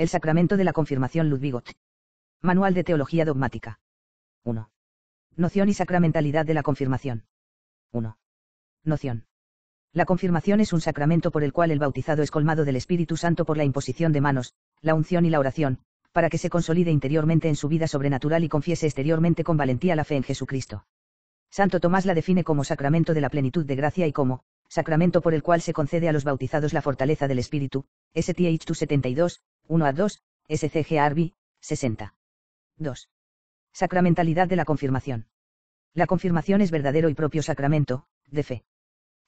El sacramento de la confirmación Ludvigot. Manual de Teología Dogmática. 1. Noción y sacramentalidad de la confirmación. 1. Noción. La confirmación es un sacramento por el cual el bautizado es colmado del Espíritu Santo por la imposición de manos, la unción y la oración, para que se consolide interiormente en su vida sobrenatural y confiese exteriormente con valentía la fe en Jesucristo. Santo Tomás la define como sacramento de la plenitud de gracia y como, sacramento por el cual se concede a los bautizados la fortaleza del Espíritu, STH 272, 1 a 2, SCG Arby, 60. 2. Sacramentalidad de la confirmación. La confirmación es verdadero y propio sacramento, de fe.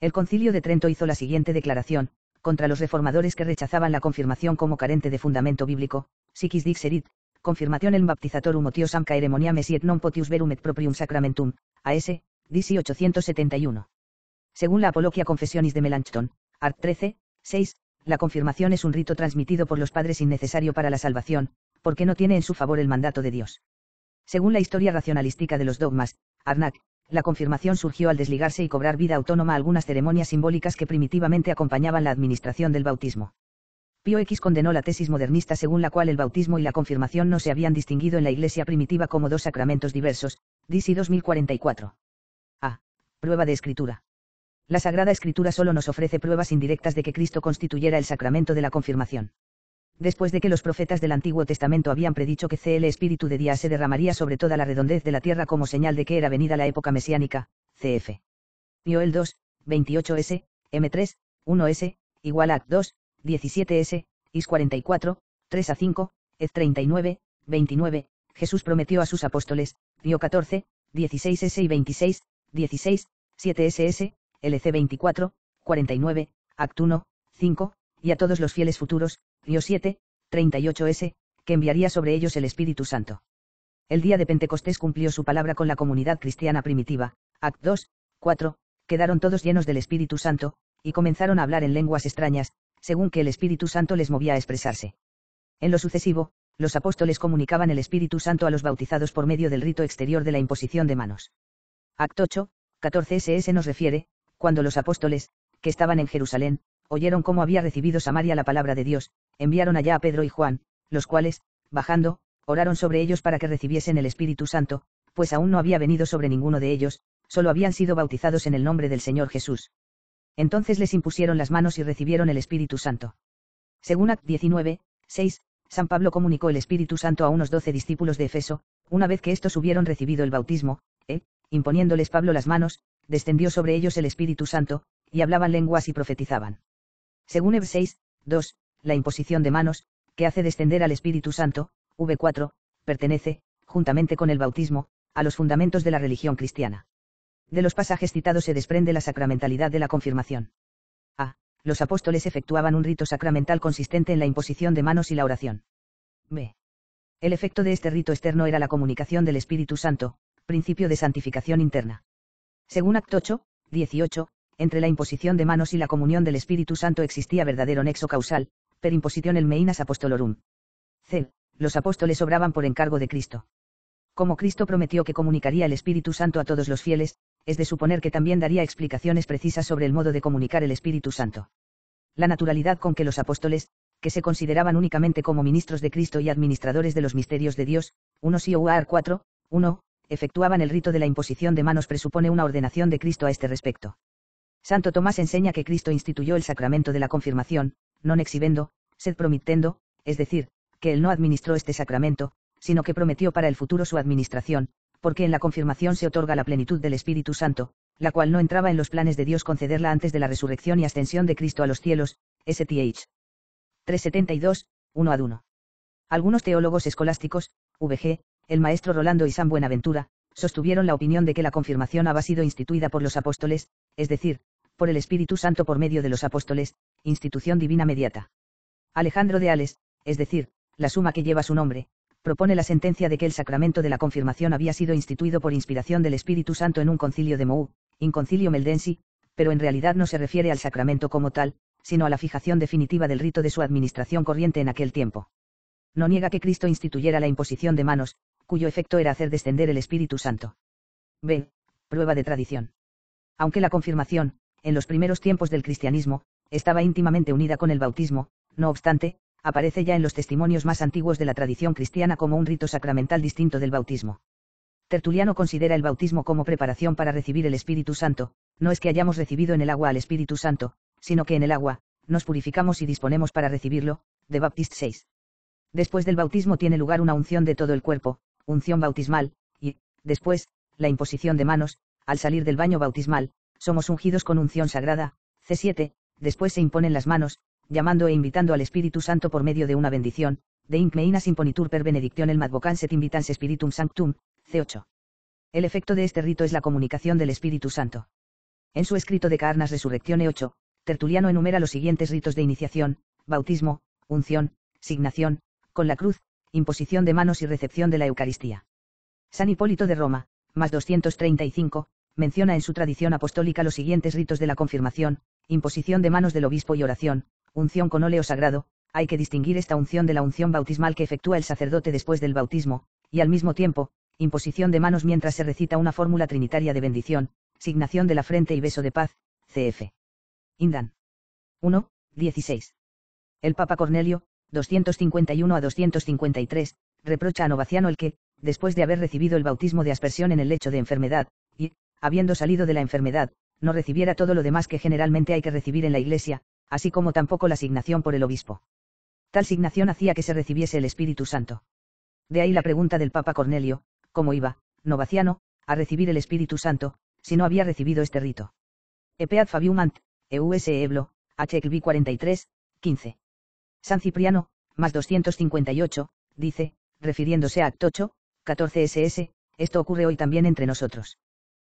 El concilio de Trento hizo la siguiente declaración, contra los reformadores que rechazaban la confirmación como carente de fundamento bíblico, siquis dixerit, confirmación el baptizatorum otiosam caeremoniames et non potius verum et proprium sacramentum, AS, DC 871. Según la Apologia Confessionis de Melanchthon, Art 13, 6, la confirmación es un rito transmitido por los padres innecesario para la salvación, porque no tiene en su favor el mandato de Dios. Según la historia racionalística de los dogmas, Arnak, la confirmación surgió al desligarse y cobrar vida autónoma algunas ceremonias simbólicas que primitivamente acompañaban la administración del bautismo. Pío X condenó la tesis modernista según la cual el bautismo y la confirmación no se habían distinguido en la Iglesia primitiva como dos sacramentos diversos, DC 2044. A. Prueba de escritura. La Sagrada Escritura solo nos ofrece pruebas indirectas de que Cristo constituyera el sacramento de la confirmación. Después de que los profetas del Antiguo Testamento habían predicho que el Espíritu de Día se derramaría sobre toda la redondez de la tierra como señal de que era venida la época mesiánica, cf. Joel 2, 28s, M3, 1s, igual a 2, 17s, Is 44, 3 a 5, Ez 39, 29, Jesús prometió a sus apóstoles, Dio 14, 16s y 26, 16, 7ss, LC 24, 49, Act 1, 5, y a todos los fieles futuros, Dio 7, 38s, que enviaría sobre ellos el Espíritu Santo. El día de Pentecostés cumplió su palabra con la comunidad cristiana primitiva, Act 2, 4, quedaron todos llenos del Espíritu Santo, y comenzaron a hablar en lenguas extrañas, según que el Espíritu Santo les movía a expresarse. En lo sucesivo, los apóstoles comunicaban el Espíritu Santo a los bautizados por medio del rito exterior de la imposición de manos. Act 8, 14 SS nos refiere, cuando los apóstoles, que estaban en Jerusalén, oyeron cómo había recibido Samaria la palabra de Dios, enviaron allá a Pedro y Juan, los cuales, bajando, oraron sobre ellos para que recibiesen el Espíritu Santo, pues aún no había venido sobre ninguno de ellos, solo habían sido bautizados en el nombre del Señor Jesús. Entonces les impusieron las manos y recibieron el Espíritu Santo. Según Act 19, 6, San Pablo comunicó el Espíritu Santo a unos doce discípulos de Efeso, una vez que estos hubieron recibido el bautismo, e, imponiéndoles Pablo las manos, descendió sobre ellos el Espíritu Santo, y hablaban lenguas y profetizaban. Según Eb 6, 2, la imposición de manos, que hace descender al Espíritu Santo, V4, pertenece, juntamente con el bautismo, a los fundamentos de la religión cristiana. De los pasajes citados se desprende la sacramentalidad de la confirmación. A. Los apóstoles efectuaban un rito sacramental consistente en la imposición de manos y la oración. B. El efecto de este rito externo era la comunicación del Espíritu Santo, principio de santificación interna. Según Acto 8, 18, entre la imposición de manos y la comunión del Espíritu Santo existía verdadero nexo causal, per imposición el meinas apostolorum. C. Los apóstoles obraban por encargo de Cristo. Como Cristo prometió que comunicaría el Espíritu Santo a todos los fieles, es de suponer que también daría explicaciones precisas sobre el modo de comunicar el Espíritu Santo. La naturalidad con que los apóstoles, que se consideraban únicamente como ministros de Cristo y administradores de los misterios de Dios, 1 Sioar 4, 1, efectuaban el rito de la imposición de manos presupone una ordenación de Cristo a este respecto. Santo Tomás enseña que Cristo instituyó el sacramento de la confirmación, non exhibendo, sed promittendo, es decir, que él no administró este sacramento, sino que prometió para el futuro su administración, porque en la confirmación se otorga la plenitud del Espíritu Santo, la cual no entraba en los planes de Dios concederla antes de la resurrección y ascensión de Cristo a los cielos, STH. 372, 1 a 1. Algunos teólogos escolásticos, VG, el maestro Rolando y San Buenaventura, sostuvieron la opinión de que la confirmación había sido instituida por los apóstoles, es decir, por el Espíritu Santo por medio de los apóstoles, institución divina mediata. Alejandro de Ales, es decir, la suma que lleva su nombre, propone la sentencia de que el sacramento de la confirmación había sido instituido por inspiración del Espíritu Santo en un concilio de Mou, inconcilio meldensi, pero en realidad no se refiere al sacramento como tal, sino a la fijación definitiva del rito de su administración corriente en aquel tiempo. No niega que Cristo instituyera la imposición de manos, cuyo efecto era hacer descender el Espíritu Santo. B. Prueba de tradición. Aunque la confirmación, en los primeros tiempos del cristianismo, estaba íntimamente unida con el bautismo, no obstante, aparece ya en los testimonios más antiguos de la tradición cristiana como un rito sacramental distinto del bautismo. Tertuliano considera el bautismo como preparación para recibir el Espíritu Santo, no es que hayamos recibido en el agua al Espíritu Santo, sino que en el agua, nos purificamos y disponemos para recibirlo, de Baptist 6. Después del bautismo tiene lugar una unción de todo el cuerpo, unción bautismal, y, después, la imposición de manos, al salir del baño bautismal, somos ungidos con unción sagrada, C7, después se imponen las manos, llamando e invitando al Espíritu Santo por medio de una bendición, de inc meinas imponitur per benedicción el madvocanset invitans spiritum sanctum, C8. El efecto de este rito es la comunicación del Espíritu Santo. En su escrito de Carnas Resurrectione 8, Tertuliano enumera los siguientes ritos de iniciación, bautismo, unción, signación, con la cruz, imposición de manos y recepción de la Eucaristía. San Hipólito de Roma, más 235, menciona en su tradición apostólica los siguientes ritos de la confirmación, imposición de manos del obispo y oración, unción con óleo sagrado, hay que distinguir esta unción de la unción bautismal que efectúa el sacerdote después del bautismo, y al mismo tiempo, imposición de manos mientras se recita una fórmula trinitaria de bendición, signación de la frente y beso de paz, cf. Indan. 1, 16. El Papa Cornelio, 251 a 253, reprocha a Novaciano el que, después de haber recibido el bautismo de aspersión en el lecho de enfermedad, y, habiendo salido de la enfermedad, no recibiera todo lo demás que generalmente hay que recibir en la Iglesia, así como tampoco la asignación por el obispo. Tal signación hacía que se recibiese el Espíritu Santo. De ahí la pregunta del Papa Cornelio, ¿cómo iba, Novaciano, a recibir el Espíritu Santo, si no había recibido este rito? Epead Fabiumant, EUS Eblo, HXB 43, 15. San Cipriano, más 258, dice, refiriéndose a Acto 8, 14 SS, esto ocurre hoy también entre nosotros.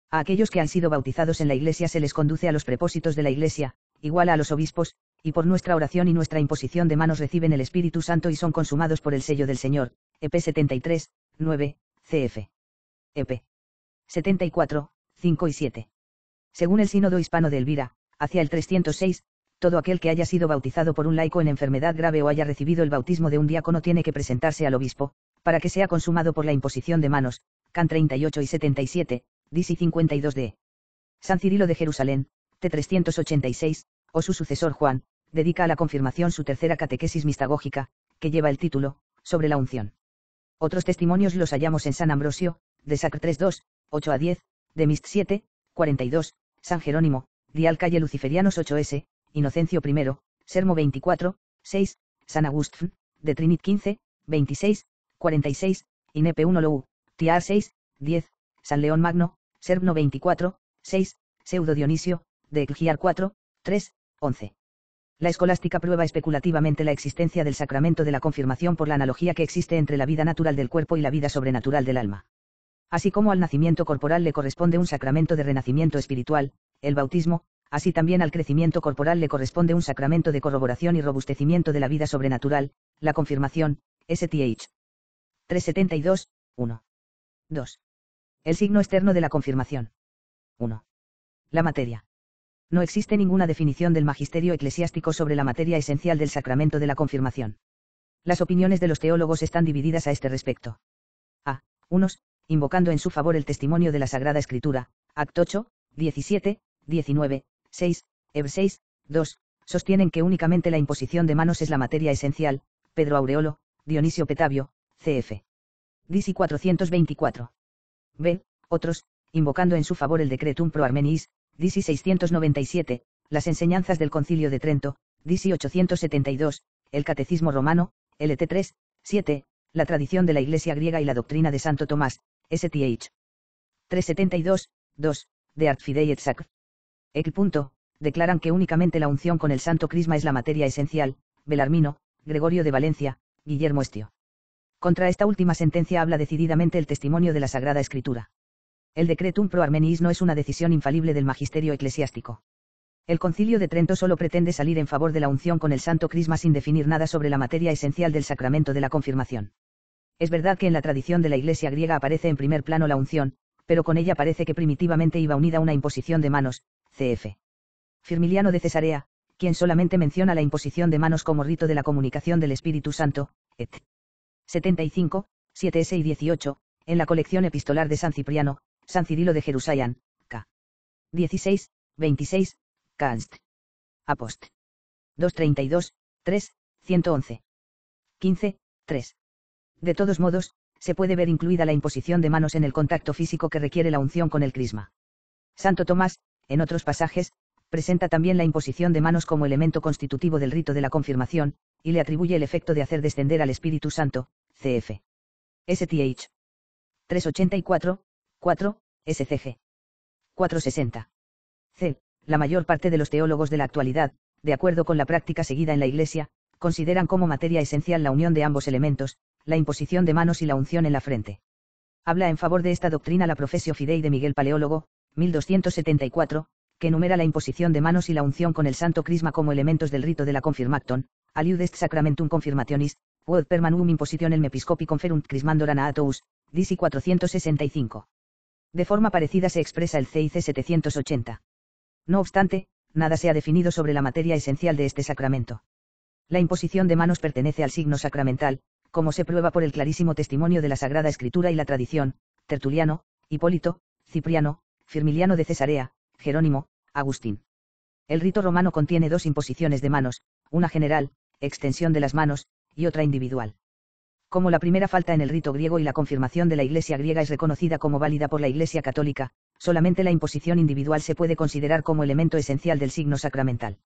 A aquellos que han sido bautizados en la Iglesia se les conduce a los propósitos de la Iglesia, igual a los obispos, y por nuestra oración y nuestra imposición de manos reciben el Espíritu Santo y son consumados por el sello del Señor, EP 73, 9, CF. EP 74, 5 y 7. Según el Sínodo Hispano de Elvira, hacia el 306, todo aquel que haya sido bautizado por un laico en enfermedad grave o haya recibido el bautismo de un diácono tiene que presentarse al obispo, para que sea consumado por la imposición de manos, CAN 38 y 77, DC 52D. San Cirilo de Jerusalén, T386, o su sucesor Juan, dedica a la confirmación su tercera catequesis mistagógica, que lleva el título, sobre la unción. Otros testimonios los hallamos en San Ambrosio, de Sacr 3.2, 8 a 10, de Mist 7, 42, San Jerónimo, Dial Calle Luciferianos 8S, Inocencio I, Sermo 24, 6, San Agustín, de Trinit 15, 26, 46, Inepe 1 Lou, Tiar 6, 10, San León Magno, Sermo 24, 6, Pseudo Dionisio, de Egiar 4, 3, 11. La escolástica prueba especulativamente la existencia del sacramento de la confirmación por la analogía que existe entre la vida natural del cuerpo y la vida sobrenatural del alma. Así como al nacimiento corporal le corresponde un sacramento de renacimiento espiritual, el bautismo, así también al crecimiento corporal le corresponde un sacramento de corroboración y robustecimiento de la vida sobrenatural, la confirmación, STH. 372, 1. 2. El signo externo de la confirmación. 1. La materia. No existe ninguna definición del magisterio eclesiástico sobre la materia esencial del sacramento de la confirmación. Las opiniones de los teólogos están divididas a este respecto. A. Unos, invocando en su favor el testimonio de la Sagrada Escritura, Acto 8, 17, 19, 6, Eb 6, 2, sostienen que únicamente la imposición de manos es la materia esencial, Pedro Aureolo, Dionisio Petavio, cf. Disi 424. B. Otros, invocando en su favor el Decretum pro Armenis, Disi 697, las enseñanzas del Concilio de Trento, Disi 872, el Catecismo Romano, LT 3, 7, la tradición de la Iglesia griega y la doctrina de Santo Tomás, STH. 372, 2, de Art Fidei et Sacr. Punto, declaran que únicamente la unción con el Santo Crisma es la materia esencial, Belarmino, Gregorio de Valencia, Guillermo Estio. Contra esta última sentencia habla decididamente el testimonio de la Sagrada Escritura. El decretum pro armenis no es una decisión infalible del magisterio eclesiástico. El concilio de Trento solo pretende salir en favor de la unción con el Santo Crisma sin definir nada sobre la materia esencial del sacramento de la confirmación. Es verdad que en la tradición de la Iglesia griega aparece en primer plano la unción, pero con ella parece que primitivamente iba unida una imposición de manos, cf. Firmiliano de Cesarea, quien solamente menciona la imposición de manos como rito de la comunicación del Espíritu Santo, et. 75, 7s y 18, en la colección epistolar de San Cipriano, San Cirilo de Jerusalén, k. 16, 26, Kanst. Apost. 232, 3, 111. 15, 3. De todos modos, se puede ver incluida la imposición de manos en el contacto físico que requiere la unción con el crisma. Santo Tomás, en otros pasajes, presenta también la imposición de manos como elemento constitutivo del rito de la confirmación, y le atribuye el efecto de hacer descender al Espíritu Santo, cf. STH. 384, 4, SCG. 460. C. La mayor parte de los teólogos de la actualidad, de acuerdo con la práctica seguida en la Iglesia, consideran como materia esencial la unión de ambos elementos, la imposición de manos y la unción en la frente. Habla en favor de esta doctrina la Profesio Fidei de Miguel Paleólogo, 1274, que enumera la imposición de manos y la unción con el santo crisma como elementos del rito de la confirmacton, aliudest sacramentum confirmationis, quod permanum impositionem episcopi conferunt crismandora aatous, disi 465. De forma parecida se expresa el CIC 780. No obstante, nada se ha definido sobre la materia esencial de este sacramento. La imposición de manos pertenece al signo sacramental, como se prueba por el clarísimo testimonio de la Sagrada Escritura y la tradición, Tertuliano, Hipólito, Cipriano, Firmiliano de Cesarea, Jerónimo, Agustín. El rito romano contiene dos imposiciones de manos, una general, extensión de las manos, y otra individual. Como la primera falta en el rito griego y la confirmación de la Iglesia griega es reconocida como válida por la Iglesia católica, solamente la imposición individual se puede considerar como elemento esencial del signo sacramental.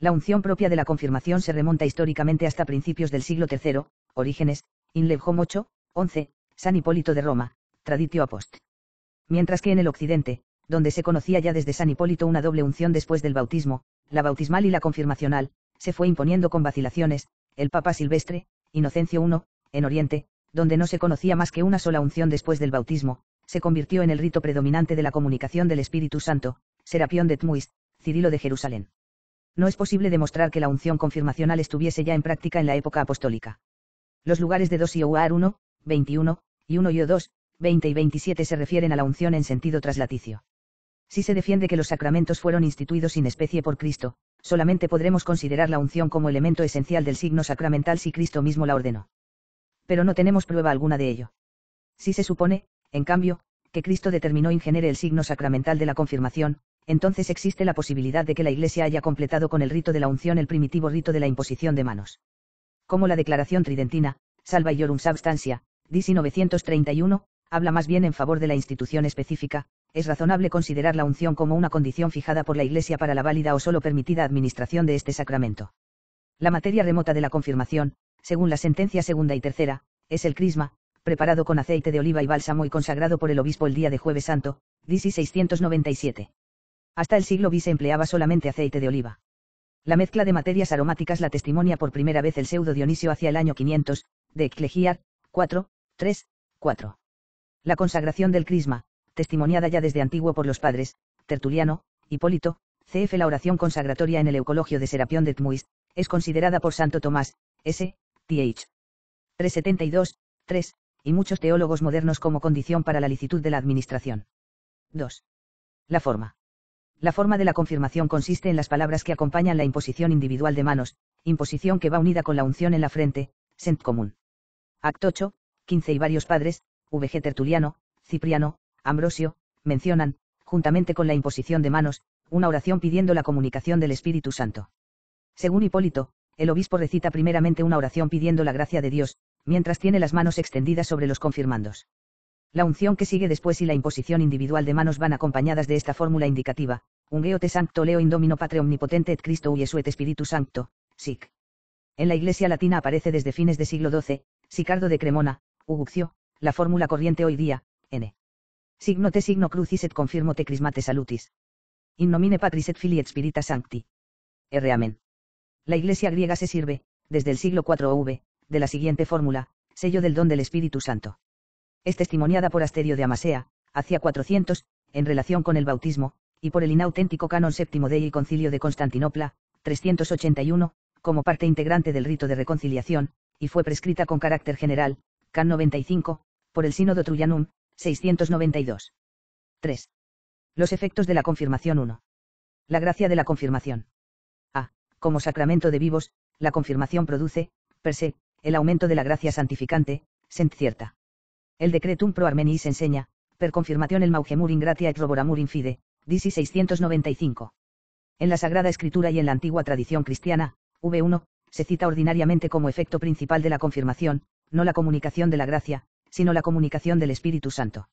La unción propia de la confirmación se remonta históricamente hasta principios del siglo III, Orígenes, Inlevhom 8, 11, San Hipólito de Roma, Traditio Apost. Mientras que en el occidente, donde se conocía ya desde San Hipólito una doble unción después del bautismo, la bautismal y la confirmacional, se fue imponiendo con vacilaciones, el Papa Silvestre, Inocencio I, en Oriente, donde no se conocía más que una sola unción después del bautismo, se convirtió en el rito predominante de la comunicación del Espíritu Santo, Serapión de Tmuis, Cirilo de Jerusalén. No es posible demostrar que la unción confirmacional estuviese ya en práctica en la época apostólica. Los lugares de 2 y 1, 21, y 1 y 2, 20 y 27 se refieren a la unción en sentido traslaticio. Si se defiende que los sacramentos fueron instituidos sin especie por Cristo, solamente podremos considerar la unción como elemento esencial del signo sacramental si Cristo mismo la ordenó pero no tenemos prueba alguna de ello. Si se supone, en cambio, que Cristo determinó ingenere el signo sacramental de la confirmación, entonces existe la posibilidad de que la Iglesia haya completado con el rito de la unción el primitivo rito de la imposición de manos. Como la declaración tridentina, Salva Iorum Substantia, DC 931, habla más bien en favor de la institución específica, es razonable considerar la unción como una condición fijada por la Iglesia para la válida o solo permitida administración de este sacramento. La materia remota de la confirmación, según la sentencia segunda y tercera, es el crisma, preparado con aceite de oliva y bálsamo y consagrado por el obispo el día de Jueves Santo, DC 697. Hasta el siglo V se empleaba solamente aceite de oliva. La mezcla de materias aromáticas la testimonia por primera vez el pseudo Dionisio hacia el año 500, de Eclegiar, 4, 3, 4. La consagración del crisma, testimoniada ya desde antiguo por los padres, Tertuliano, Hipólito, cf. la oración consagratoria en el Eucologio de Serapión de Tmuis, es considerada por Santo Tomás, S. Th. 372, 3, y muchos teólogos modernos como condición para la licitud de la administración. 2. La forma. La forma de la confirmación consiste en las palabras que acompañan la imposición individual de manos, imposición que va unida con la unción en la frente, sent común. Acto 8, 15 y varios padres, VG Tertuliano, Cipriano, Ambrosio, mencionan, juntamente con la imposición de manos, una oración pidiendo la comunicación del Espíritu Santo. Según Hipólito, el obispo recita primeramente una oración pidiendo la gracia de Dios, mientras tiene las manos extendidas sobre los confirmandos. La unción que sigue después y la imposición individual de manos van acompañadas de esta fórmula indicativa, Ungeo te sancto leo indomino patre omnipotente et Cristo uiesu et spiritu sancto, sic. En la iglesia latina aparece desde fines de siglo XII, Sicardo de Cremona, Uguccio, la fórmula corriente hoy día, n. Signo te signo crucis et confirmo te crismate salutis. In nomine Patris et Filii et Spirita Sancti. R. Amén. La Iglesia griega se sirve, desde el siglo IV OV, de la siguiente fórmula, sello del don del Espíritu Santo. Es testimoniada por Asterio de Amasea, hacia 400, en relación con el bautismo, y por el inauténtico canon séptimo y Concilio de Constantinopla, 381, como parte integrante del rito de reconciliación, y fue prescrita con carácter general, can 95, por el Sínodo Truyanum, 692. 3. Los efectos de la confirmación 1. La gracia de la confirmación como sacramento de vivos, la confirmación produce, per se, el aumento de la gracia santificante, sent cierta. El decretum pro Armenis enseña, per confirmación el maugemur ingratia et roboramur infide, disi 695. En la Sagrada Escritura y en la antigua tradición cristiana, v1, se cita ordinariamente como efecto principal de la confirmación, no la comunicación de la gracia, sino la comunicación del Espíritu Santo.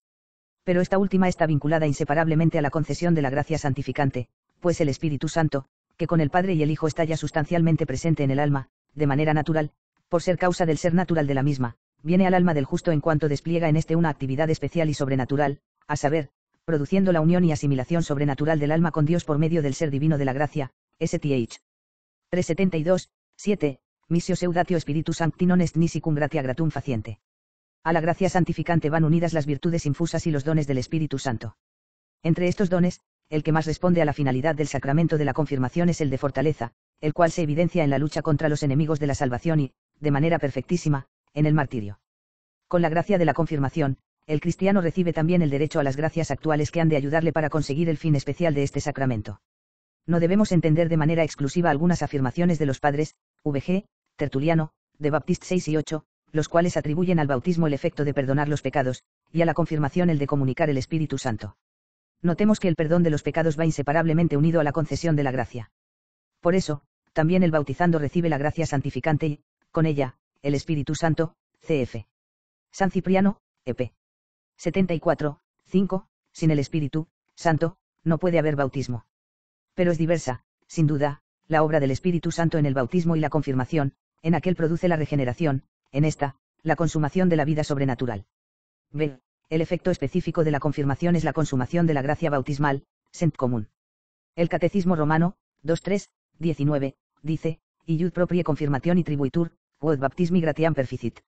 Pero esta última está vinculada inseparablemente a la concesión de la gracia santificante, pues el Espíritu Santo, que con el Padre y el Hijo está ya sustancialmente presente en el alma, de manera natural, por ser causa del ser natural de la misma, viene al alma del justo en cuanto despliega en este una actividad especial y sobrenatural, a saber, produciendo la unión y asimilación sobrenatural del alma con Dios por medio del ser divino de la gracia, STH. 372, 7. Missio Seudatio Spiritus Sancti non est nisi cum gratia gratum faciente. A la gracia santificante van unidas las virtudes infusas y los dones del Espíritu Santo. Entre estos dones, el que más responde a la finalidad del sacramento de la confirmación es el de fortaleza, el cual se evidencia en la lucha contra los enemigos de la salvación y, de manera perfectísima, en el martirio. Con la gracia de la confirmación, el cristiano recibe también el derecho a las gracias actuales que han de ayudarle para conseguir el fin especial de este sacramento. No debemos entender de manera exclusiva algunas afirmaciones de los padres, VG, Tertuliano, de Baptist 6 y 8, los cuales atribuyen al bautismo el efecto de perdonar los pecados, y a la confirmación el de comunicar el Espíritu Santo notemos que el perdón de los pecados va inseparablemente unido a la concesión de la gracia. Por eso, también el bautizando recibe la gracia santificante y, con ella, el Espíritu Santo, cf. San Cipriano, ep. 74, 5, sin el Espíritu, Santo, no puede haber bautismo. Pero es diversa, sin duda, la obra del Espíritu Santo en el bautismo y la confirmación, en aquel produce la regeneración, en esta, la consumación de la vida sobrenatural. B el efecto específico de la confirmación es la consumación de la gracia bautismal, sent común. El Catecismo Romano, 2.3, 19, dice, iud proprie confirmation y tribuitur, quod baptismi gratiam perficit.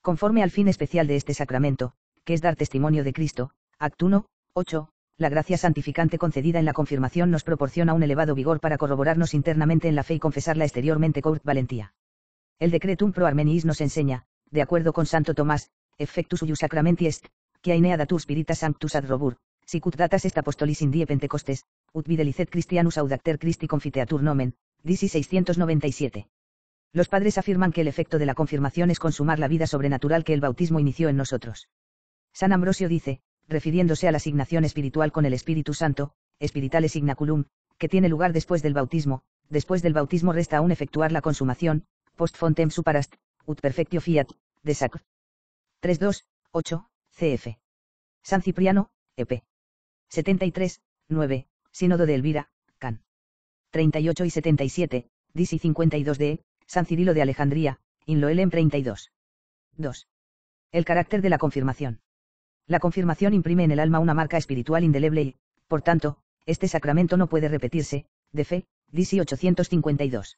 Conforme al fin especial de este sacramento, que es dar testimonio de Cristo, Act 1, 8, la gracia santificante concedida en la confirmación nos proporciona un elevado vigor para corroborarnos internamente en la fe y confesarla exteriormente con valentía. El Decretum pro Armeniis nos enseña, de acuerdo con Santo Tomás, effectus uius sacramenti est, que ainea datur spirita sanctus ad robur, sicut datas est apostolis in die Pentecostes, ut videlicet Christianus audacter Christi confiteatur nomen, disi 697. Los padres afirman que el efecto de la confirmación es consumar la vida sobrenatural que el bautismo inició en nosotros. San Ambrosio dice, refiriéndose a la asignación espiritual con el Espíritu Santo, Spiritale signaculum, que tiene lugar después del bautismo, después del bautismo resta aún efectuar la consumación, post fontem superast, ut perfectio fiat, de sac. 3.2, 8, cf. San Cipriano, ep. 73, 9, Sínodo de Elvira, can. 38 y 77, Disi 52 de, San Cirilo de Alejandría, Inloelem 32. 2. El carácter de la confirmación. La confirmación imprime en el alma una marca espiritual indeleble y, por tanto, este sacramento no puede repetirse, de fe, Disi 852.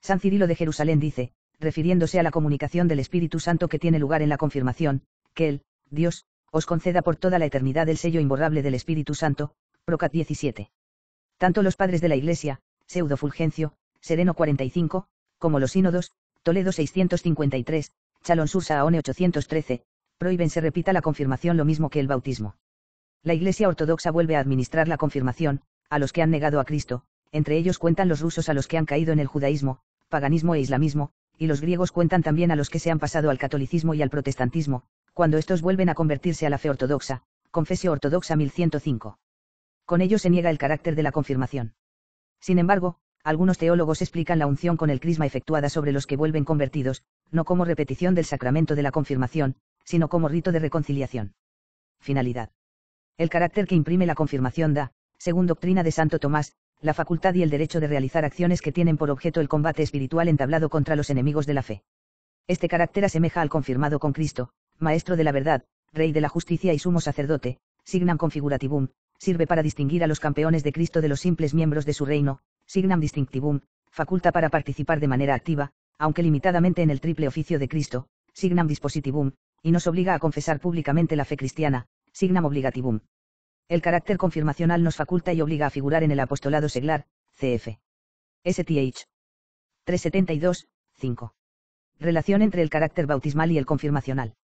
San Cirilo de Jerusalén dice, refiriéndose a la comunicación del Espíritu Santo que tiene lugar en la confirmación, que él, Dios, os conceda por toda la eternidad el sello imborrable del Espíritu Santo, Procat 17. Tanto los padres de la Iglesia, Pseudo Fulgencio, Sereno 45, como los sínodos, Toledo 653, Chalon Sur Saone 813, prohíben se repita la confirmación lo mismo que el bautismo. La Iglesia Ortodoxa vuelve a administrar la confirmación, a los que han negado a Cristo, entre ellos cuentan los rusos a los que han caído en el judaísmo, paganismo e islamismo, y los griegos cuentan también a los que se han pasado al catolicismo y al protestantismo, cuando estos vuelven a convertirse a la fe ortodoxa, Confesio Ortodoxa 1105. Con ello se niega el carácter de la confirmación. Sin embargo, algunos teólogos explican la unción con el crisma efectuada sobre los que vuelven convertidos, no como repetición del sacramento de la confirmación, sino como rito de reconciliación. Finalidad. El carácter que imprime la confirmación da, según doctrina de Santo Tomás, la facultad y el derecho de realizar acciones que tienen por objeto el combate espiritual entablado contra los enemigos de la fe. Este carácter asemeja al confirmado con Cristo, Maestro de la verdad, Rey de la justicia y sumo sacerdote, signam configurativum, sirve para distinguir a los campeones de Cristo de los simples miembros de su reino, signam distinctivum, faculta para participar de manera activa, aunque limitadamente en el triple oficio de Cristo, signam dispositivum, y nos obliga a confesar públicamente la fe cristiana, signam obligativum. El carácter confirmacional nos faculta y obliga a figurar en el apostolado seglar, cf. STH. 372, 5. Relación entre el carácter bautismal y el confirmacional.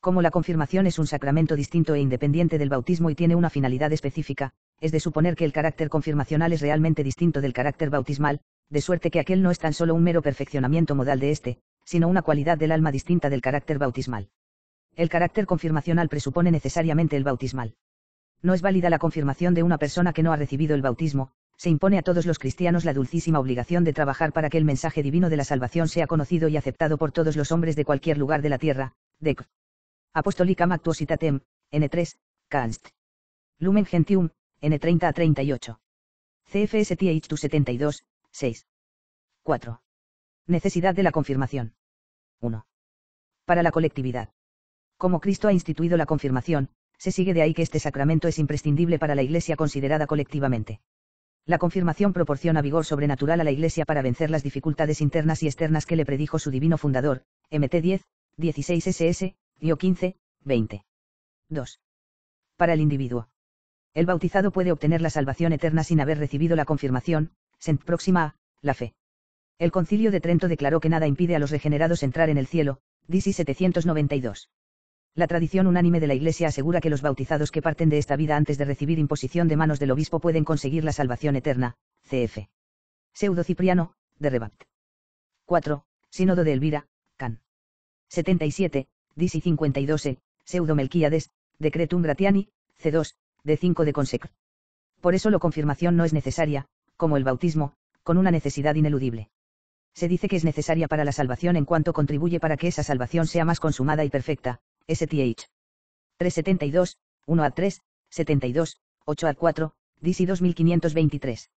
Como la confirmación es un sacramento distinto e independiente del bautismo y tiene una finalidad específica, es de suponer que el carácter confirmacional es realmente distinto del carácter bautismal, de suerte que aquel no es tan solo un mero perfeccionamiento modal de éste, sino una cualidad del alma distinta del carácter bautismal. El carácter confirmacional presupone necesariamente el bautismal. No es válida la confirmación de una persona que no ha recibido el bautismo, se impone a todos los cristianos la dulcísima obligación de trabajar para que el mensaje divino de la salvación sea conocido y aceptado por todos los hombres de cualquier lugar de la tierra. Dec. Apostolicam Actuositatem, N3, Canst. Lumen Gentium, N30 a 38. CFS TH 72, 6. 4. Necesidad de la confirmación. 1. Para la colectividad. Como Cristo ha instituido la confirmación, se sigue de ahí que este sacramento es imprescindible para la Iglesia considerada colectivamente. La confirmación proporciona vigor sobrenatural a la Iglesia para vencer las dificultades internas y externas que le predijo su divino fundador, MT 10, 16 SS, Dio 15, 20. 2. Para el individuo. El bautizado puede obtener la salvación eterna sin haber recibido la confirmación, sent próxima a, la fe. El concilio de Trento declaró que nada impide a los regenerados entrar en el cielo, DC 792. La tradición unánime de la Iglesia asegura que los bautizados que parten de esta vida antes de recibir imposición de manos del obispo pueden conseguir la salvación eterna, cf. Pseudo Cipriano, de Rebat. 4. Sínodo de Elvira, Can. 77, DC 52e, Pseudo Melquíades, Decretum Gratiani, C2, D5 de Consec. Por eso la confirmación no es necesaria, como el bautismo, con una necesidad ineludible. Se dice que es necesaria para la salvación en cuanto contribuye para que esa salvación sea más consumada y perfecta, STH. 372, 1 a 3, 72, 8 a 4, DC 2523.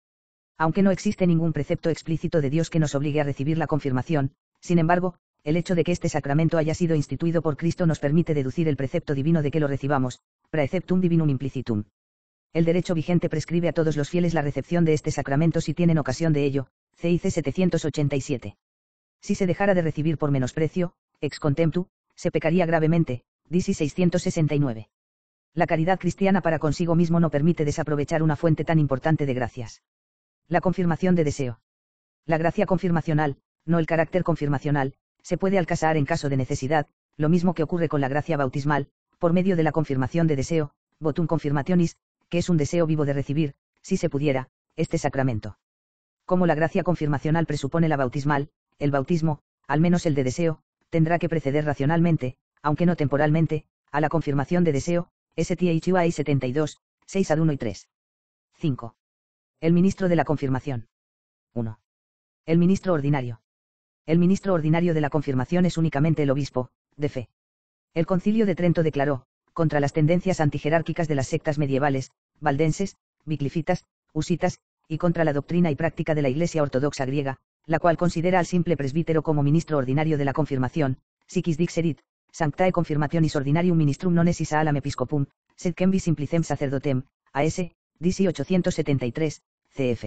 Aunque no existe ningún precepto explícito de Dios que nos obligue a recibir la confirmación, sin embargo, el hecho de que este sacramento haya sido instituido por Cristo nos permite deducir el precepto divino de que lo recibamos, praeceptum divinum implicitum. El derecho vigente prescribe a todos los fieles la recepción de este sacramento si tienen ocasión de ello, CIC 787. Si se dejara de recibir por menosprecio, ex contemptu, se pecaría gravemente, DC 669. La caridad cristiana para consigo mismo no permite desaprovechar una fuente tan importante de gracias. La confirmación de deseo. La gracia confirmacional, no el carácter confirmacional, se puede alcanzar en caso de necesidad, lo mismo que ocurre con la gracia bautismal, por medio de la confirmación de deseo, votum confirmationis, que es un deseo vivo de recibir, si se pudiera, este sacramento. Como la gracia confirmacional presupone la bautismal, el bautismo, al menos el de deseo, tendrá que preceder racionalmente, aunque no temporalmente, a la confirmación de deseo, STHUI 72, 6 ad 1 y 3. 5. El ministro de la confirmación. 1. El ministro ordinario. El ministro ordinario de la confirmación es únicamente el obispo, de fe. El concilio de Trento declaró, contra las tendencias antijerárquicas de las sectas medievales, valdenses, biclifitas, usitas, y contra la doctrina y práctica de la Iglesia ortodoxa griega, la cual considera al simple presbítero como ministro ordinario de la confirmación, siquis dixerit, sanctae confirmationis ordinarium ministrum non esis alam episcopum, sed quembi simplicem sacerdotem, AS, DC 873, CF.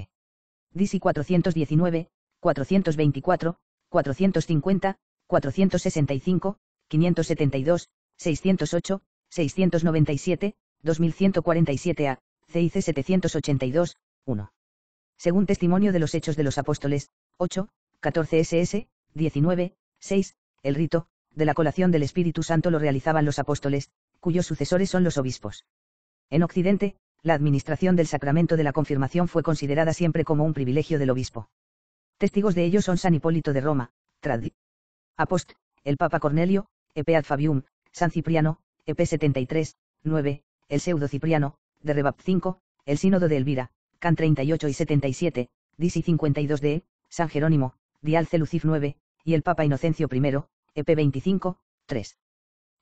DC 419, 424, 450, 465, 572, 608, 697, 2147 A, CIC 782, 1. Según testimonio de los Hechos de los Apóstoles, 8, 14 SS, 19, 6, el rito, de la colación del Espíritu Santo lo realizaban los apóstoles, cuyos sucesores son los obispos. En Occidente, la administración del sacramento de la confirmación fue considerada siempre como un privilegio del obispo. Testigos de ello son San Hipólito de Roma, Tradi. Apost, el Papa Cornelio, EP ad Fabium, San Cipriano, EP 73, 9, el Pseudo Cipriano, de Rebab 5, el Sínodo de Elvira, Can 38 y 77, DC 52 de San Jerónimo, Dialce Lucif 9, y el Papa Inocencio I, EP 25, 3.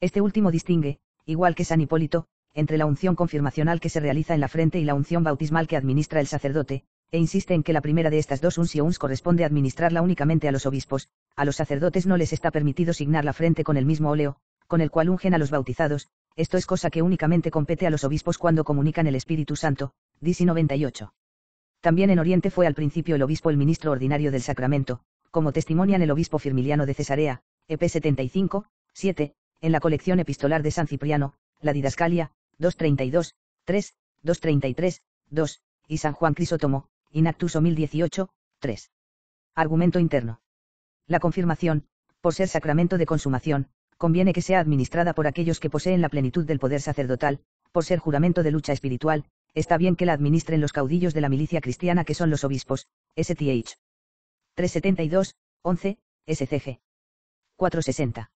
Este último distingue, igual que San Hipólito, entre la unción confirmacional que se realiza en la frente y la unción bautismal que administra el sacerdote, e insiste en que la primera de estas dos unciones corresponde administrarla únicamente a los obispos, a los sacerdotes no les está permitido signar la frente con el mismo óleo, con el cual ungen a los bautizados, esto es cosa que únicamente compete a los obispos cuando comunican el Espíritu Santo, DC 98. También en Oriente fue al principio el obispo el ministro ordinario del sacramento, como testimonian el obispo Firmiliano de Cesarea, EP 75, 7, en la colección epistolar de San Cipriano, la Didascalia, 232, 3, 233, 2, y San Juan Crisótomo, Inactus 1018, 3. Argumento interno. La confirmación, por ser sacramento de consumación, conviene que sea administrada por aquellos que poseen la plenitud del poder sacerdotal, por ser juramento de lucha espiritual, está bien que la administren los caudillos de la milicia cristiana que son los obispos, STH. 372, 11, SCG. 460.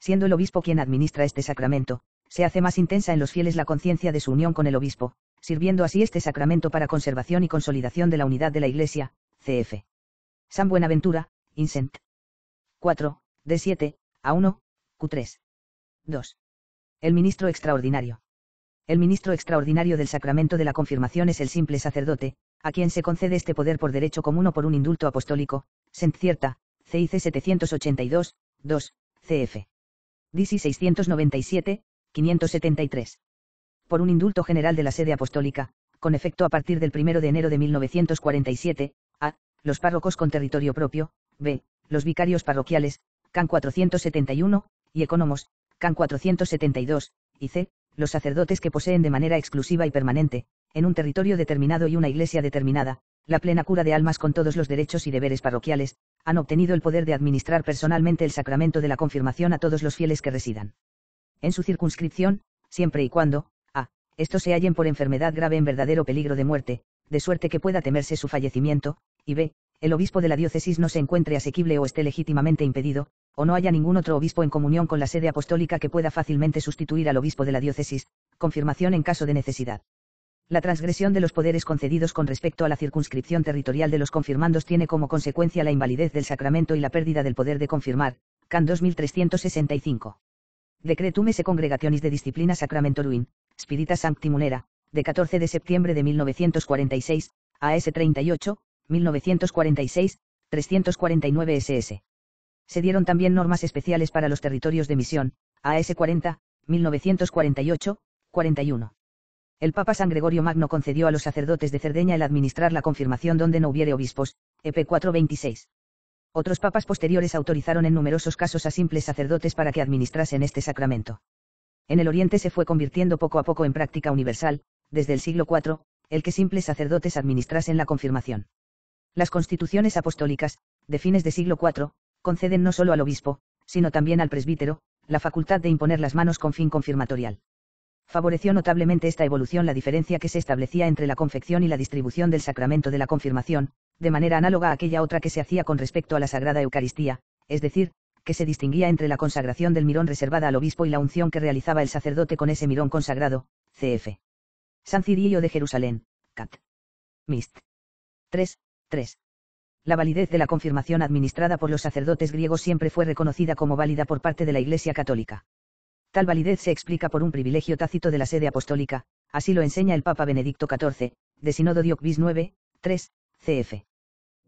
Siendo el obispo quien administra este sacramento, se hace más intensa en los fieles la conciencia de su unión con el obispo, sirviendo así este sacramento para conservación y consolidación de la unidad de la Iglesia, cf. San Buenaventura, Incent. 4, d 7, A1, Q3. 2. El ministro extraordinario. El ministro extraordinario del sacramento de la confirmación es el simple sacerdote, a quien se concede este poder por derecho común o por un indulto apostólico, sent cierta, CIC 782, 2, CF. DC 697, 573. Por un indulto general de la sede apostólica, con efecto a partir del 1 de enero de 1947, a. Los párrocos con territorio propio, b. Los vicarios parroquiales, CAN 471, y ecónomos, CAN 472, y c. Los sacerdotes que poseen de manera exclusiva y permanente, en un territorio determinado y una iglesia determinada, la plena cura de almas con todos los derechos y deberes parroquiales, han obtenido el poder de administrar personalmente el sacramento de la confirmación a todos los fieles que residan. En su circunscripción, siempre y cuando, a. Estos se hallen por enfermedad grave en verdadero peligro de muerte, de suerte que pueda temerse su fallecimiento, y b. El obispo de la diócesis no se encuentre asequible o esté legítimamente impedido, o no haya ningún otro obispo en comunión con la sede apostólica que pueda fácilmente sustituir al obispo de la diócesis, confirmación en caso de necesidad. La transgresión de los poderes concedidos con respecto a la circunscripción territorial de los confirmandos tiene como consecuencia la invalidez del sacramento y la pérdida del poder de confirmar. CAN 2365. Decretum se Congregationis de Disciplina Sacramentoruin, Spirita Sancti Munera, de 14 de septiembre de 1946, AS 38, 1946, 349 SS. Se dieron también normas especiales para los territorios de misión, AS 40, 1948, 41 el Papa San Gregorio Magno concedió a los sacerdotes de Cerdeña el administrar la confirmación donde no hubiere obispos, EP 426. Otros papas posteriores autorizaron en numerosos casos a simples sacerdotes para que administrasen este sacramento. En el Oriente se fue convirtiendo poco a poco en práctica universal, desde el siglo IV, el que simples sacerdotes administrasen la confirmación. Las constituciones apostólicas, de fines de siglo IV, conceden no solo al obispo, sino también al presbítero, la facultad de imponer las manos con fin confirmatorial favoreció notablemente esta evolución la diferencia que se establecía entre la confección y la distribución del sacramento de la confirmación, de manera análoga a aquella otra que se hacía con respecto a la Sagrada Eucaristía, es decir, que se distinguía entre la consagración del mirón reservada al obispo y la unción que realizaba el sacerdote con ese mirón consagrado, cf. San Cirillo de Jerusalén, cat. Mist. 3. 3. La validez de la confirmación administrada por los sacerdotes griegos siempre fue reconocida como válida por parte de la Iglesia Católica. Tal validez se explica por un privilegio tácito de la sede apostólica, así lo enseña el Papa Benedicto XIV, de Sinodo Diocvis 9, 3, cf.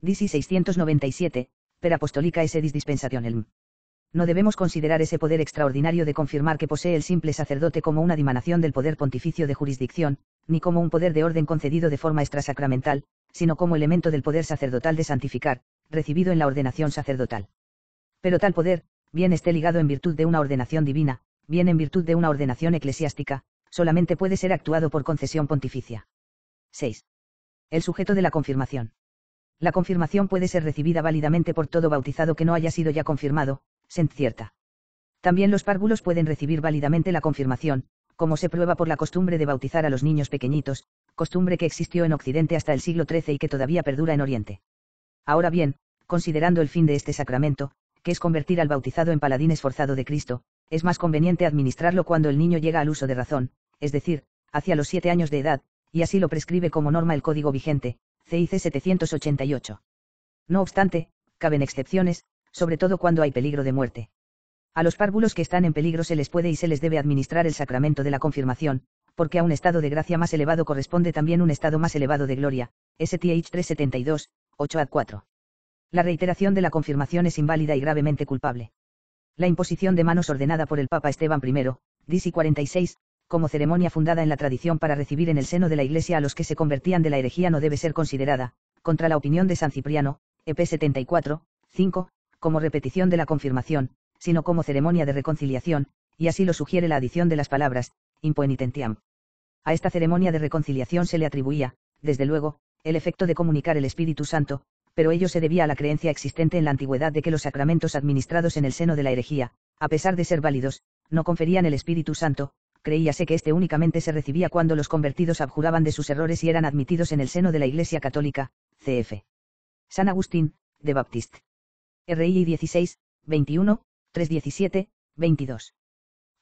DC 697, per apostolica sedis dispensationem. No debemos considerar ese poder extraordinario de confirmar que posee el simple sacerdote como una dimanación del poder pontificio de jurisdicción, ni como un poder de orden concedido de forma extrasacramental, sino como elemento del poder sacerdotal de santificar, recibido en la ordenación sacerdotal. Pero tal poder, bien esté ligado en virtud de una ordenación divina, bien en virtud de una ordenación eclesiástica, solamente puede ser actuado por concesión pontificia. 6. El sujeto de la confirmación. La confirmación puede ser recibida válidamente por todo bautizado que no haya sido ya confirmado, sent cierta. También los párvulos pueden recibir válidamente la confirmación, como se prueba por la costumbre de bautizar a los niños pequeñitos, costumbre que existió en Occidente hasta el siglo XIII y que todavía perdura en Oriente. Ahora bien, considerando el fin de este sacramento, que es convertir al bautizado en paladín esforzado de Cristo, es más conveniente administrarlo cuando el niño llega al uso de razón, es decir, hacia los siete años de edad, y así lo prescribe como norma el código vigente, CIC 788. No obstante, caben excepciones, sobre todo cuando hay peligro de muerte. A los párvulos que están en peligro se les puede y se les debe administrar el sacramento de la confirmación, porque a un estado de gracia más elevado corresponde también un estado más elevado de gloria, STH 372, 8 a 4. La reiteración de la confirmación es inválida y gravemente culpable. La imposición de manos ordenada por el Papa Esteban I, DC 46, como ceremonia fundada en la tradición para recibir en el seno de la Iglesia a los que se convertían de la herejía no debe ser considerada, contra la opinión de San Cipriano, EP 74, 5, como repetición de la confirmación, sino como ceremonia de reconciliación, y así lo sugiere la adición de las palabras, impoenitentiam. A esta ceremonia de reconciliación se le atribuía, desde luego, el efecto de comunicar el Espíritu Santo, pero ello se debía a la creencia existente en la antigüedad de que los sacramentos administrados en el seno de la herejía, a pesar de ser válidos, no conferían el Espíritu Santo, creíase que éste únicamente se recibía cuando los convertidos abjuraban de sus errores y eran admitidos en el seno de la Iglesia Católica, cf. San Agustín, de Baptiste. RI 16, 21, 317, 22.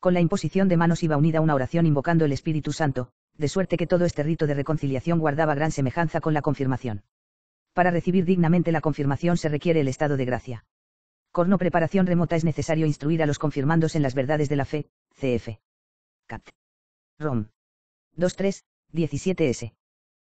Con la imposición de manos iba unida una oración invocando el Espíritu Santo, de suerte que todo este rito de reconciliación guardaba gran semejanza con la confirmación. Para recibir dignamente la confirmación se requiere el estado de gracia. Corno preparación remota es necesario instruir a los confirmandos en las verdades de la fe, cf. Cat. Rom. 23, 17s.